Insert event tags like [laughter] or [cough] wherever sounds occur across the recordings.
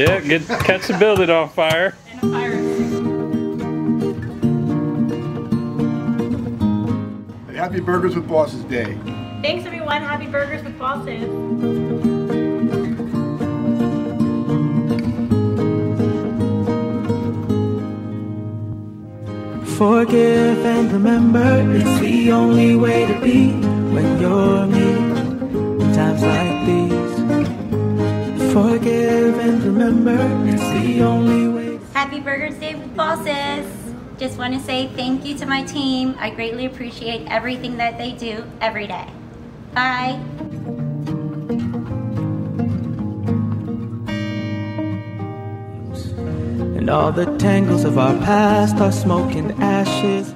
Yeah, get catch the building on fire. And a fire Happy Burgers with Bosses Day. Thanks everyone. Happy Burgers with Bosses. Forgive and remember, it's the only way to be when you're me. In times like these, forgive and remember, it's the only way. Happy Burgers Day with Bosses. Just want to say thank you to my team. I greatly appreciate everything that they do every day. Bye. And all the tangles of our past are smoke and ashes.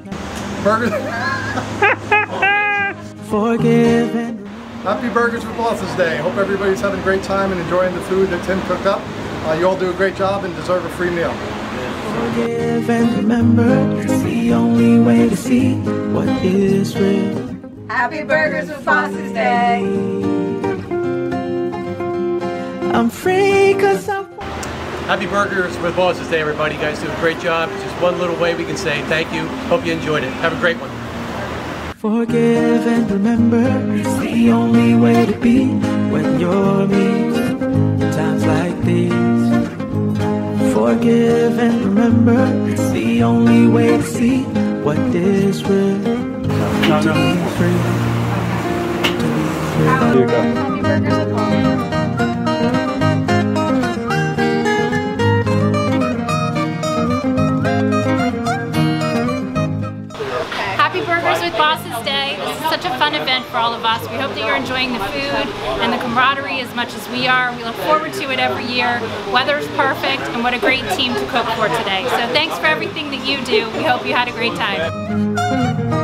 Burgers. [laughs] Forgive and Happy Burgers with Bosses Day. Hope everybody's having a great time and enjoying the food that Tim cooked up. Uh, you all do a great job and deserve a free meal. forgive and remember, it's the only way to see what is real. Happy Burgers with Bosses Day. I'm free cause I'm Happy Burgers with Bosses Day, everybody. You guys do a great job. It's just one little way we can say thank you. Hope you enjoyed it. Have a great one. Forgive and remember, it's the only way to be when you're me. In times like these, forgive and remember, it's the only way to see what is real. To be free, to be free. Here you go. Such a fun event for all of us. We hope that you're enjoying the food and the camaraderie as much as we are. We look forward to it every year. Weather's perfect and what a great team to cook for today. So thanks for everything that you do. We hope you had a great time.